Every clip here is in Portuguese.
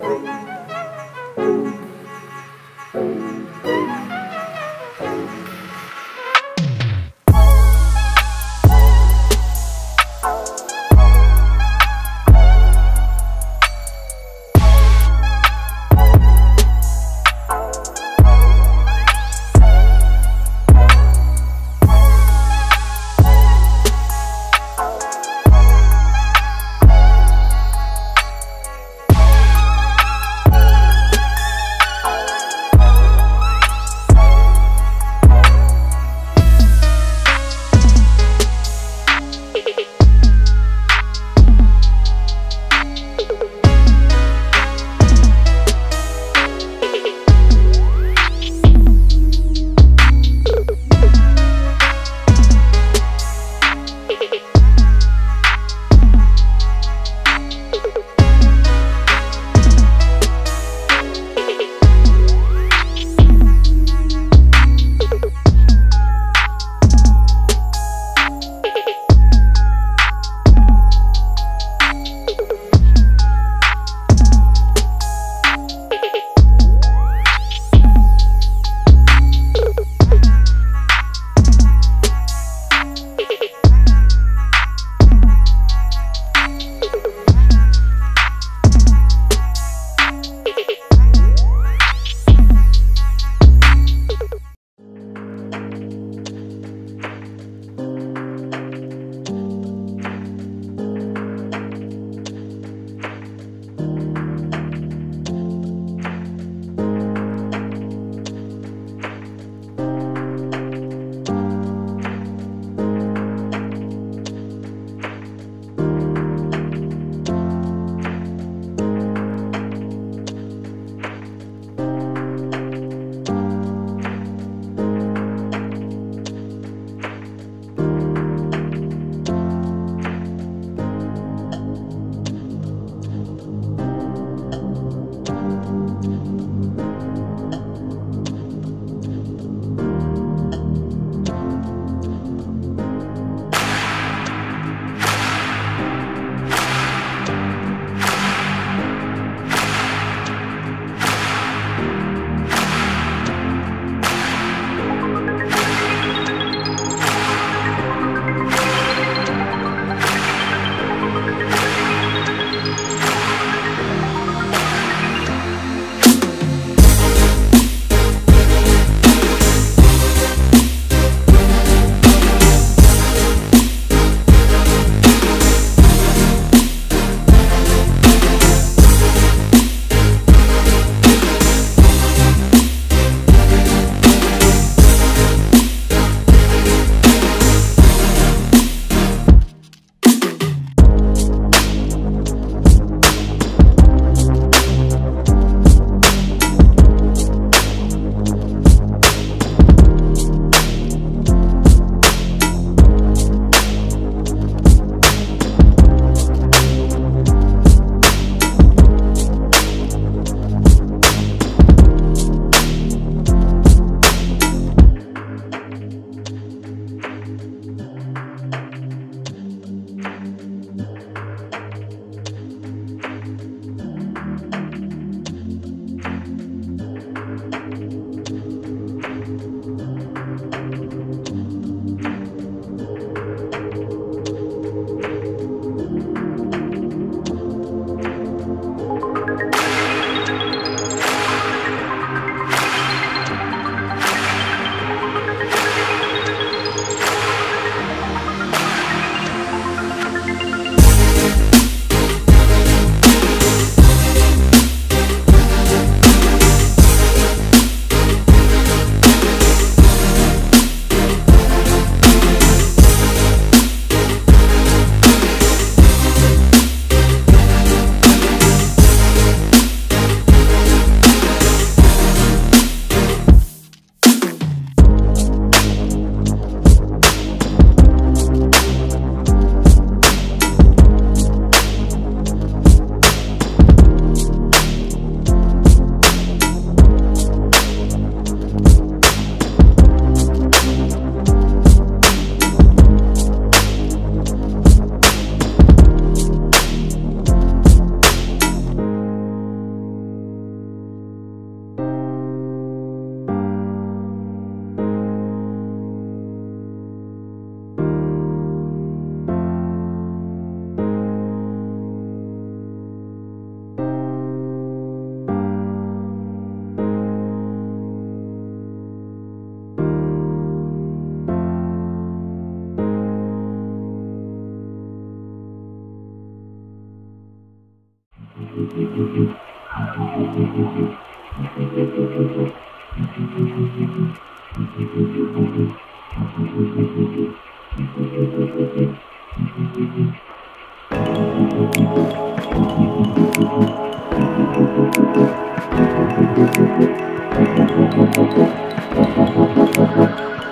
Música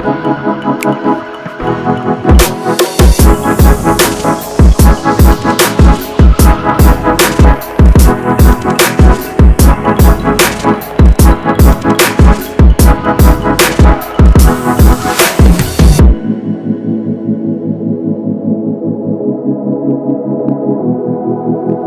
Thank Thank you.